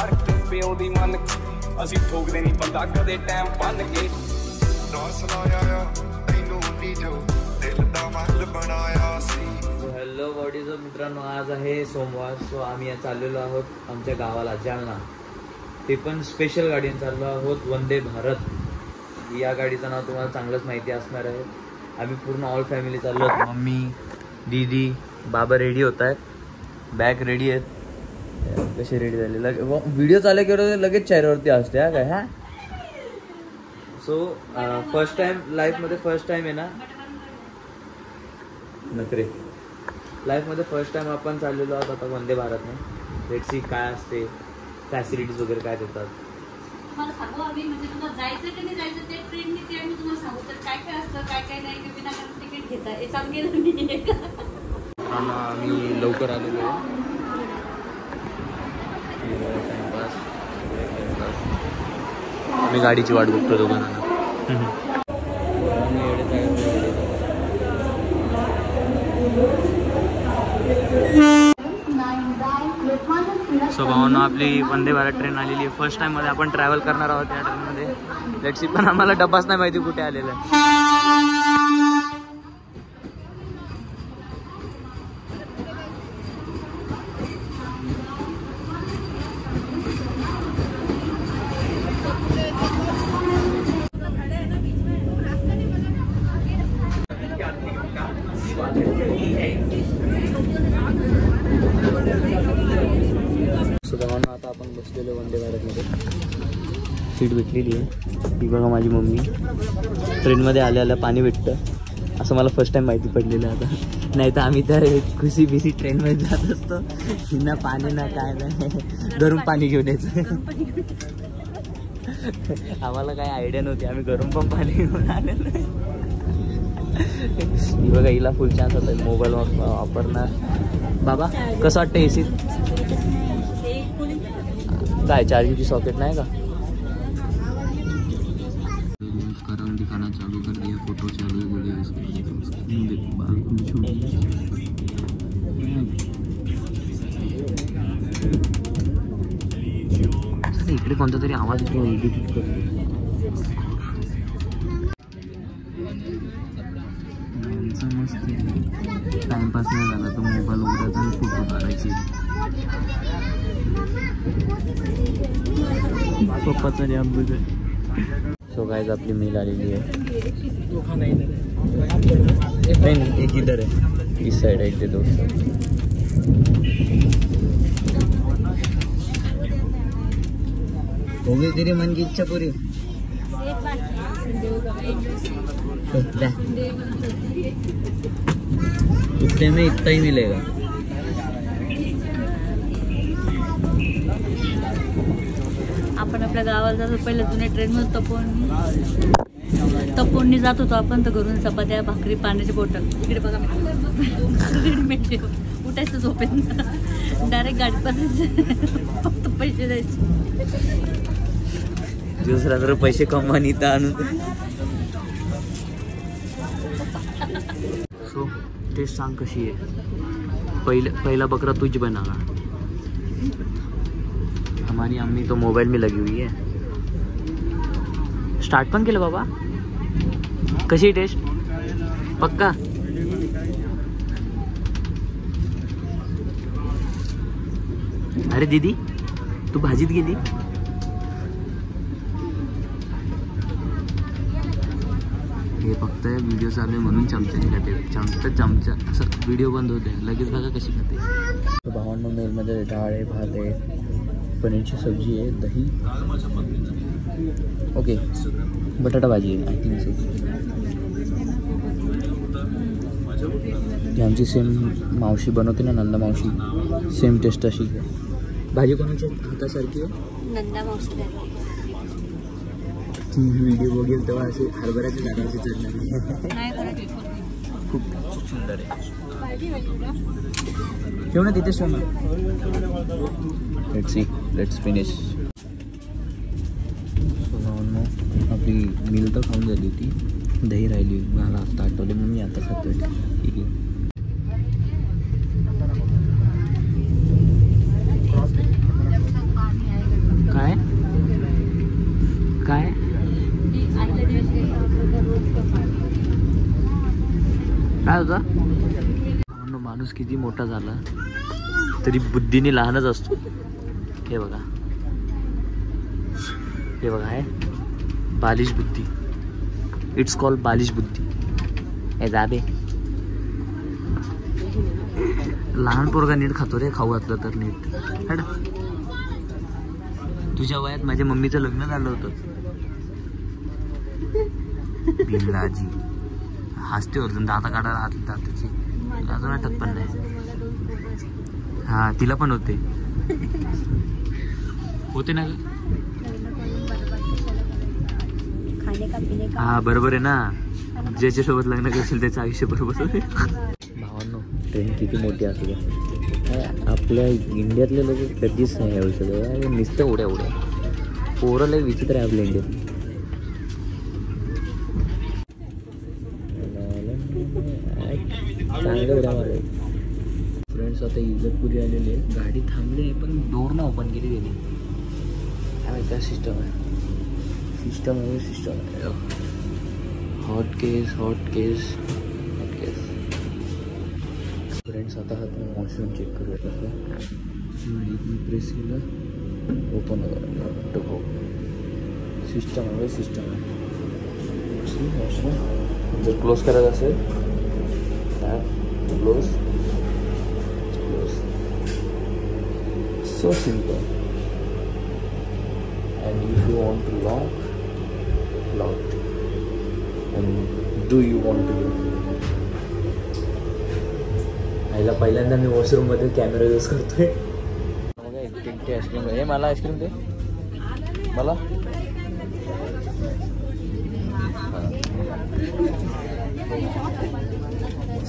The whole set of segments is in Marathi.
ਹਰ ਕਿਸ ਪਿਓ ਮੰਨ ਅਸੀਂ ਠੋਕਦੇ ਨਹੀਂ ਬੰਦਾ ਕਦੇ ਟਾਈਮ ਬੰਨ ਕੇ। ਲਾਇਆ ਤੈਨੂੰ ਜੋ ਦਿਲ ਦਾ ਬਣਾਇਆ ਸੀ हॅलो बॉडीजो मित्रांनो? आज आहे सोमवार सो आम्ही चाललेलो आहोत आमच्या गावाला जालना. ते पण स्पेशल गाडीने चाललो आहोत वंदे भारत. या गाडीचं नाव तुम्हाला चांगलंच माहिती असणार आहे. आम्ही पूर्ण ऑल फॅमिली चाललो आहोत. मम्मी दीदी बाबा रेडी होत आहेत. बॅग रेडी आहेत. कशी रेडी झाली? लगे व्हिडिओ चालू केलं लगेच चेहऱ्यावरती असते हा काय? हा? सो फर्स्ट टाइम लाईफमध्ये फर्स्ट टाइम आहे ना? नकरे. लाईफमध्ये फर्स्ट टाइम आपण चाललेलो आहोत आता वंदे भारतने. लेट सी काय असते फॅसिलिटीज वगैरे काय देतात. मी. लवकर आलेलो आहे. मी गाडीची वाट बघतो दोघांना. सो भावनं आपली वंदे भारत ट्रेन आलेली फर्स्ट फर्स्ट टाईममध्ये आपण ट्रॅव्हल करणार आहोत या ट्रेनमध्ये लेट्सी पण आम्हाला डब्बाच नाही माहिती कुठे आलेला आहे. सीट भेटलेली आहे. ही बघा माझी मम्मी. ट्रेनमध्ये आल्या आल्या पाणी भेटतं. असं मला फर्स्ट टाईम माहिती पडलेलं आता. नाही तर आम्ही तर खुशी बिशी ट्रेनमध्ये जात असतो. ना पाणी ना काय नाही गरम पाणी घेऊन यायचं. आम्हाला काही आयडिया नव्हती. आम्ही गरम पण पाणी घेऊन आलेलो ही बघा हिला फुल चान्स होता मोबाईल वापरणार. बाबा कसं वाटतं एसीत काय चार्जिंगची सॉकेट नाही का? इकडे कोणता तरी आवाज येतो एडिटिंग करतो मस्त टाइमपास नाही झाला तर मोबाईल उघडायचा आणि फोटो काढायचे. पप्पाचा अभ्यास आहे सो गायज आपली मेल आलेली आहे. नाही एक इधर आहे. इस साइड आहे ते दोस्त होगी तेरी मन की इच्छा पूरी. कुत्ते में इतना ही मिलेगा. आपण आपल्या गावाला जातो पहिले जुने ट्रेनमध्ये तपोन तपोडणी जात होतो आपण तर घरून चपात्या भाकरी पाण्याची बोटल तिकडे बघा. उठायचं झोपेत. डायरेक्ट गाडी पासायचं फक्त पैसे द्यायचे. दुसरा जर पैसे कमवानी इथं आणून. सो टेस्ट सांग कशी आहे? पहिला पहिला बकरा तुझ बनाना हमारी अम्मी तो मोबाईल मी लगी हुई है. स्टार्ट पण केलं बाबा. कशी टेस्ट पक्का? अरे दीदी तू भाजीत गेली? हे फक्त व्हिडिओ चालू आहे म्हणून चमचा खाते. चमचा चमचा. असं व्हिडिओ बंद होते लगेच बघा कशी खाते. भावांना मेलमध्ये डाळ आहे भात आहे पनीरची सब्जी आहे दही. ओके बटाटा भाजी आहे आय थिंक सो आमची सेम मावशी बनवते ना नंदा मावशी. सेम टेस्ट अशी. भाजी को हातासारखी आहे? नंदा ती व्हिडिओ बघेल तेव्हा सुंदर आहे. ठेव मिल तर खाऊन झाली होती. दही राहिली. मला आता आठवली म्हणून आता खातोय. ठीक आहे. होता. माणूस किती मोठा झाला. तरी बुद्धीने लहानच असतो. हे बघा. हे बघा आहे बालिश बुद्धी. इट्स कॉल बालिश बुद्धी. हे दाबे लहान पोरगा नीट खातो रे खाऊ घातलं तर नीट. तुझ्या वयात माझ्या मम्मीचं लग्न झालं होतं. बिल्लाजी हसते वरतून दाता काढायला हात दाताची अजून आठत पण नाही. हा तिला पण होते. होते ना ग? खाने का पिणे का? हा बरोबर आहे ना. ज्याच्या सोबत लग्न करशील त्याचं आयुष्य बरोबर आहे. भावांनो ट्रेन किती मोठी असू दे काय आपल्या इंडियातले लोक कधीच नाही येऊ शकत नुसतं उड्या उड्या पोरं लय विचित्र आहे आपल्या इंडियात. फ्रेंड्स आता इजतपुरी आलेले. गाडी थांबली नाही पण डोर ना ओपन केली गेली काय माहिती काय सिस्टम आहे. सिस्टम आहे सिस्टम आहे. Hot case hot case hot case friends आता हा तुम्ही मॉन्सून चेक करूया. कसं मी प्रेस केलं. ओपन हो. सिस्टम आहे सिस्टम आहे. वॉशरूम जर क्लोज करायचं असेल close close so simple and if you want to lock, lock. And do you want to आईला पहिल्यांदा मी वॉशरूममध्ये कॅमेरा यूज करतोय. एकटी आईस्क्रीम हे मला आईस्क्रीम दे. मला?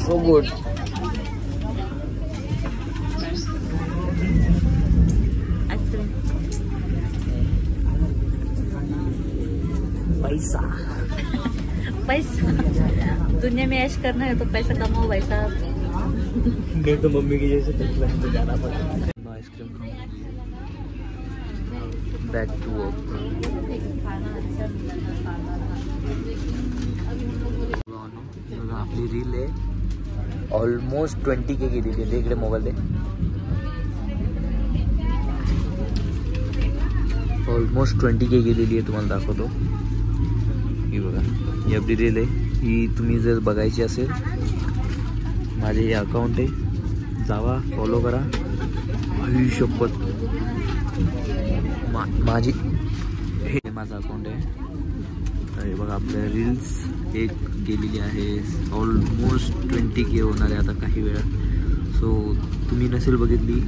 सो गुड पैसा। पैसा? दुनिया में ऐश करना है तो पैसा कमाओ भाई साहब। नहीं तो मम्मी की जैसे तो जाना पड़ेगा आइसक्रीम बैक टू आपली रील आहे ऑलमोस्ट ट्वेंटी के गेलेली आहे इकडे मोबाईल दे ऑलमोस्ट ट्वेंटी के गेलेली आहे तुम्हाला दाखवतो ही बघा ही डी रेल आहे ही तुम्ही जर बघायची असेल माझे हे अकाउंट आहे. जावा फॉलो करा. आई मा माझी हे माझं अकाउंट आहे. हे बघा आपल्या रील्स एक गेलेली आहे. ऑलमोस्ट ट्वेंटी के होणार आहे आता काही वेळा सो तुम्ही नसेल बघितली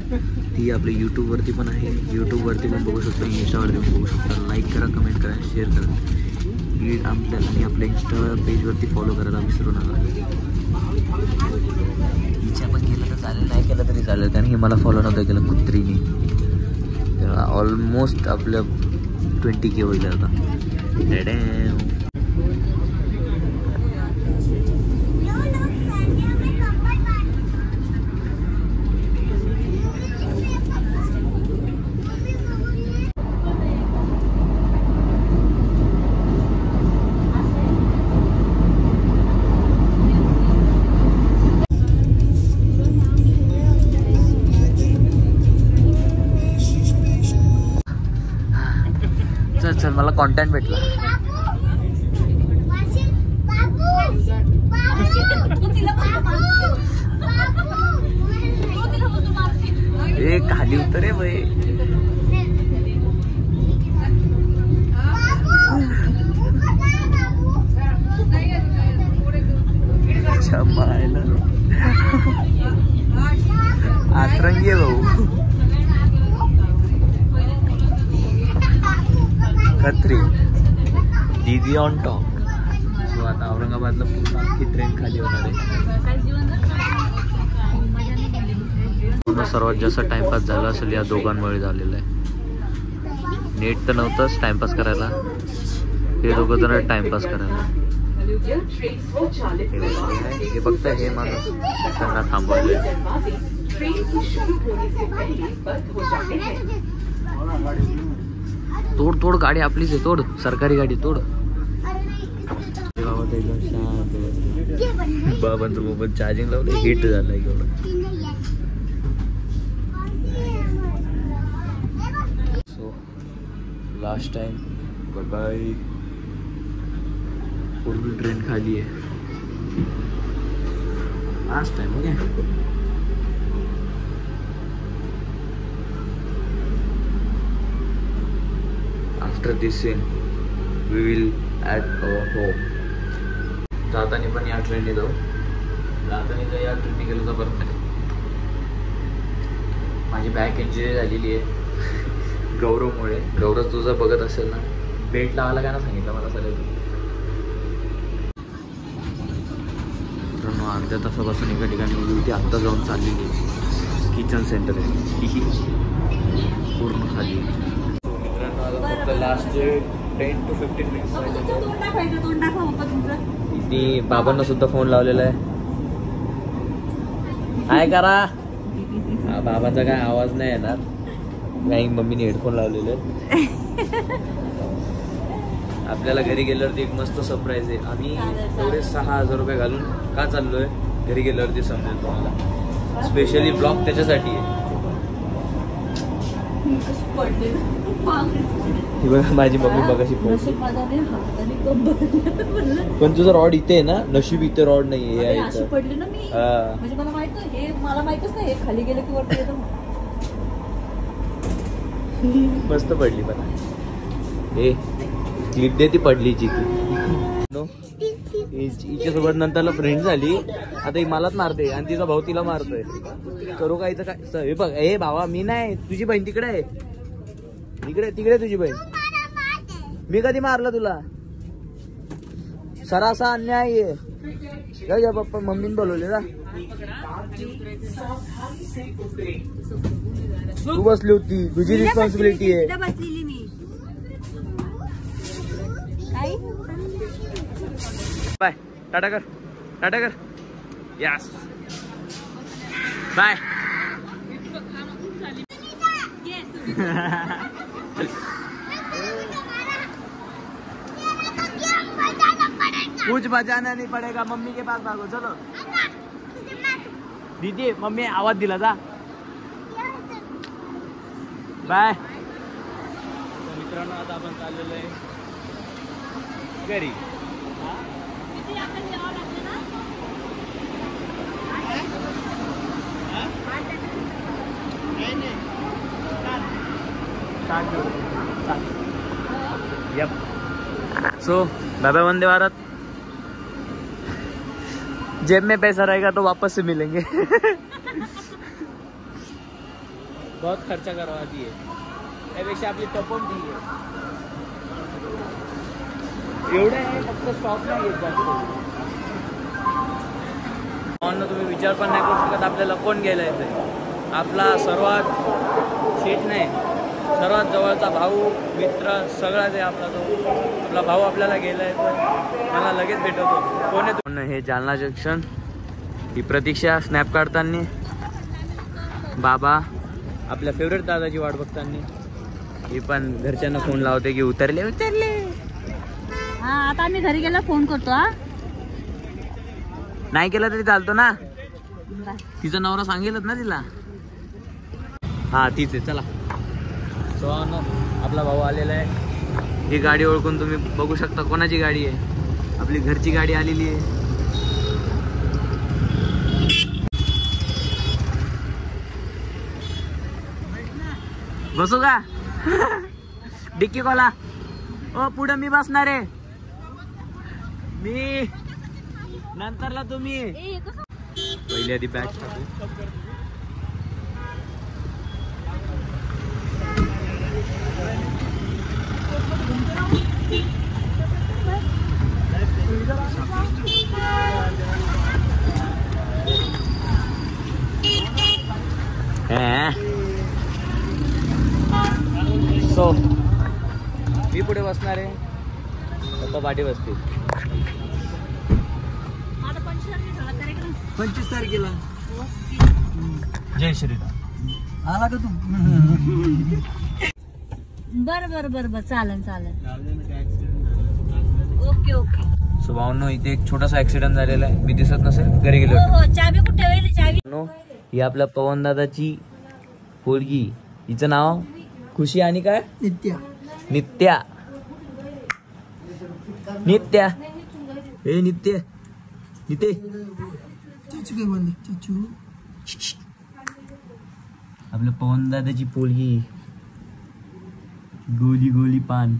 ती आपली यूट्यूबवरती पण आहे. यूट्यूबवरती पण बघू शकता इंस्टावरती पण बघू शकता. लाईक करा कमेंट करा शेअर करा. ही आपल्या आणि आपल्या इंस्टा पेजवरती फॉलो करायला विसरू नका हिच्या पण केलं तर चालेल नाही केलं तरी चालेल कारण की मला फॉलो नव्हतं केलं कुत्रीने. ऑलमोस्ट आपल्या ट्वेंटी के होईल आता. मला कॉन्टॅक्ट भेटला. ए खाली उतर रे बाई मायला आतरंगी आहे भाऊ खत्री दीदी ऑन टॉप सो आता औरंगाबादला पूर्ण अख्खी ट्रेन खाली होणार आहे. पूर्ण सर्वात जास्त टाइमपास झाला असेल या दोघांमुळे झालेला आहे. नेट तर नव्हतंच टाइमपास करायला. हे दोघं जण टाइमपास करायला. हे फक्त हे माणूस त्यांना थांबवले तोड तोड गाडी आपलीच आहे तोड. सरकारी गाडी तोड. बाबा ते एकदम शांत बसले. बाबांचं मोबाईल चार्जिंग लावलं हिट झालं एवढं so last time bye bye पूर्ण ट्रेन खाली आहे last time okay after this scene we will at our home जाताना पण या ट्रेनने जाऊ जाताना जर या ट्रेनने गेलो तर बरं नाही माझी बॅक इंजुरी झालेली आहे. गौरवमुळे. गौरव तुझं बघत असेल ना बेट लावायला काय ना सांगितलं मला सगळं अर्ध्या तासापासून एका ठिकाणी उभी होती आत्ता जाऊन चाललेली किचन सेंटर आहे. पूर्ण खाली. मित्रांनो आता फक्त लास्टचे टेन टू फिफ्टीन मिनिट्स मी ती बाबांना सुद्धा फोन लावलेला आहे. काय करा. हा, बाबांचा काय आवाज नाही येणार. काही मम्मीने हेडफोन लावलेले. आपल्याला घरी गेल्यावरती एक मस्त सरप्राईज आहे. आम्ही एवढे सहा हजार रुपये घालून का चाललोय? घरी गेल्यावरती समजेल तुम्हाला. स्पेशली ब्लॉग त्याच्यासाठी आहे. ही बघा माझी मम्मी बघाशी पण तुझं रॉड इथे आहे ना नशीब इथे रॉड नाही आहे. पडली ना मी. म्हणजे मला माहीत नाही हे मला माहितच नाही खाली गेलं की वरती येतं म्हणून. मस्त पडली पण ए क्लिप दे ती पडलीची नो. हिच्या सोबत नंतरला फ्रेंड झाली. आता ही मलाच मारते आणि तिचा भाऊ तिला मारतोय. करू का हिचं काय? हे बघ ए भावा मी नाही तुझी बहीण तिकडे आहे. तिकडे तिकडे तुझी बहीण. मी कधी मारलं तुला? सरासा अन्याय आहे. पप्पा मम्मीने बोलवले ना तू बसली होती. तुझी रिस्पॉन्सिबिलिटी आहे. बाय टाटा कर टाटा कर. Yes bye. कुछ बजाना नहीं पड़ेगा मम्मी के पास भागो चलो। दीदी मम्मी आवाज दिला जा। बाय। मित्रांनो आता आपण चाललेलो आहे घरी. यप सो बाबा वंदे भारत। जेब में पैसा रहेगा तो वापस से मिलेंगे। बहुत खर्चा करवा दिए त्यापेक्षा आपली टपवून दी एवढं आहे फक्त स्टॉक नाही येत जास्त तुम्ही विचार पण नाही करू शकत आपल्याला कोण गेलं आहे आपला सर्वात शेट नाही. सर्वात जवळचा भाऊ मित्र सगळाच आहे आपला तो आपला भाऊ आपल्याला गेलाय तो मला लगेच भेटवतो. कोण आहे? हे जालना जंक्शन? ही प्रतीक्षा स्नॅप काढताना. बाबा. आपल्या फेवरेट दादाची वाट बघताना. ही पण घरच्यांना फोन लावते की उतरले उतरले. हा आता आम्ही घरी गेला फोन करतो हा. नाही केलं तरी चालतो ना. तिचा नवरा सांगेलच ना तिला? हा तीच आहे चला. सो आपला भाऊ आलेला आहे. ही गाडी ओळखून तुम्ही बघू शकता कोणाची गाडी आहे. आपली घरची गाडी आलेली आहे. बसू का? Dicky Cola. ओ पुढे मी बसणार आहे. मी. नंतरला तुम्ही? पहिले आधी बॅग टाकू. सो मी पुढे बसणार आहे पप्पा पाठी बसतील. पंचवीस तारखेला. जय श्रीराम. आला का तू? बर बर बर बर. चालन चालन ओके ओके. सो भावनो इथे एक छोटासा ऍक्सिडेंट झालेला आहे. मी दिसत नसेल घरी गेलो हो हो चाबी कुठे ठेवली नो ही आपल्या पवन दादाची पोरगी. हिचं नाव? खुशी आणि काय? नित्या. नित्या. नित्या. हे नित्य. नित्य. आपल्या पवन दादाची Guli-guli pan.